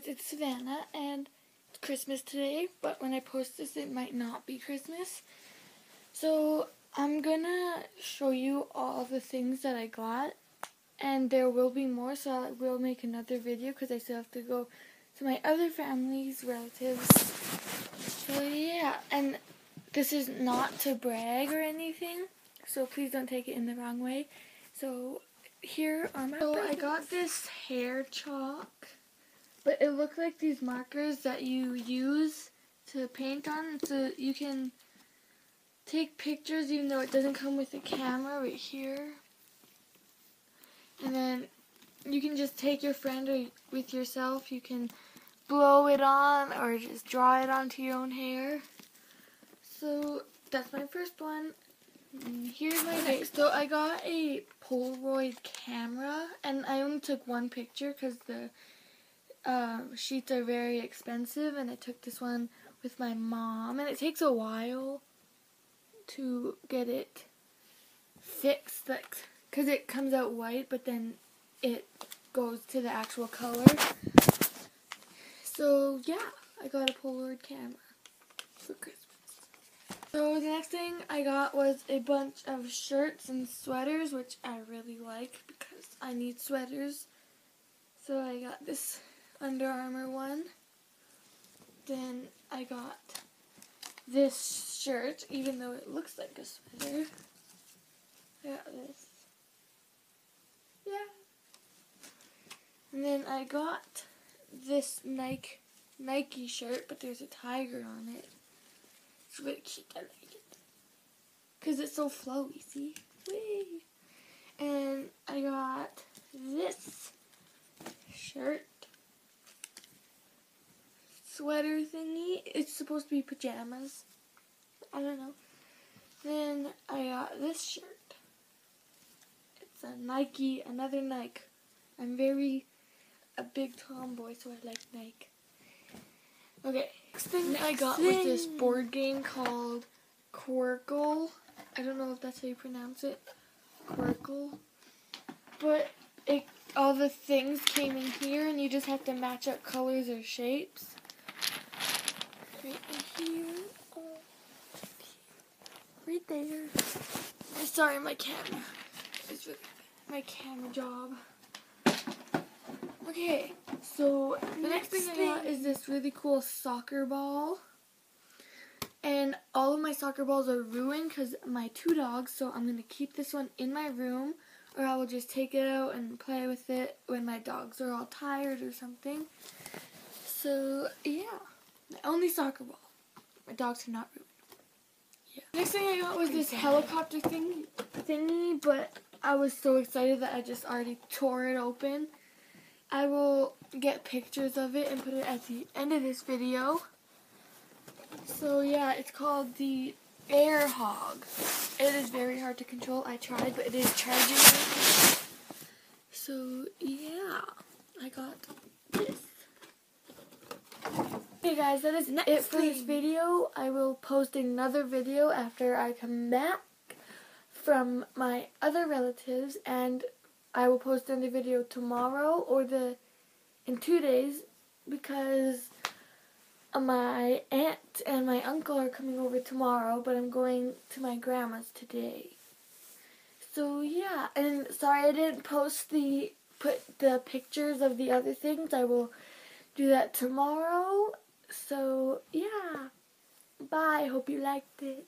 guys, it's Savannah, and it's Christmas today, but when I post this, it might not be Christmas. So, I'm gonna show you all the things that I got, and there will be more, so I will make another video, because I still have to go to my other family's relatives. So, yeah, and this is not to brag or anything, so please don't take it in the wrong way. So, here are my. So I got this hair chalk, but it looked like these markers that you use to paint on, so you can take pictures even though it doesn't come with a camera right here. And then you can just take your friend or with yourself. You can blow it on or just draw it onto your own hair. So that's my first one. Here's my next. So I got a Polaroid camera, and I only took one picture because the uh, sheets are very expensive, and I took this one with my mom, and it takes a while to get it fixed, like, because it comes out white, but then it goes to the actual color. So yeah, I got a Polaroid camera for Christmas. So the next thing I got was a bunch of shirts and sweaters, which I really like because I need sweaters. So I got this Under Armour one. Then I got this shirt, even though it looks like a sweater. I got this. Yeah. And then I got this Nike Nike shirt, but there's a tiger on it. It's really cute. I like it. Because it's so flowy, see? Whee! And I got this shirt. Sweater thingy. It's supposed to be pajamas. I don't know. Then I got this shirt. It's a Nike, another Nike. I'm very a big tomboy, so I like Nike. Okay, next thing next I got thing. was this board game called Qwirkle. I don't know if that's how you pronounce it. Qwirkle. But it all the things came in here and you just have to match up colors or shapes. Right here. Oh, right there. Sorry, my camera. It's my camera job. Okay, so the next, next thing, thing I got is this really cool soccer ball. And all of my soccer balls are ruined because my two dogs, so I'm going to keep this one in my room or I will just take it out and play with it when my dogs are all tired or something. So, yeah. My only soccer ball. My dogs are not ruined. Yeah. Next thing I got was this helicopter thing thingy, but I was so excited that I just already tore it open. I will get pictures of it and put it at the end of this video. So yeah, it's called the Air Hog. It is very hard to control. I tried, but it is charging. So yeah, I got. Hey guys, that is Next it for this video. I will post another video after I come back from my other relatives and I will post another video tomorrow or the in two days because my aunt and my uncle are coming over tomorrow, but I'm going to my grandma's today. So yeah, and sorry I didn't post the put the pictures of the other things. I will do that tomorrow. So yeah. Bye. Hope you liked it.